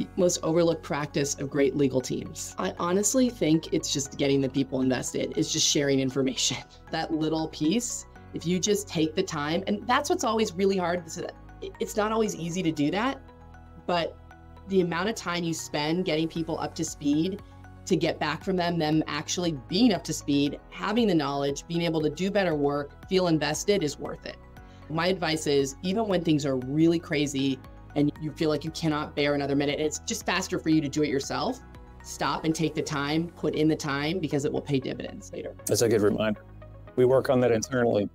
the most overlooked practice of great legal teams. I honestly think it's just getting the people invested, it's just sharing information. That little piece, if you just take the time, and that's what's always really hard. It's not always easy to do that, but the amount of time you spend getting people up to speed to get back from them, them actually being up to speed, having the knowledge, being able to do better work, feel invested is worth it. My advice is even when things are really crazy, and you feel like you cannot bear another minute, it's just faster for you to do it yourself. Stop and take the time, put in the time because it will pay dividends later. That's a good reminder. We work on that internally.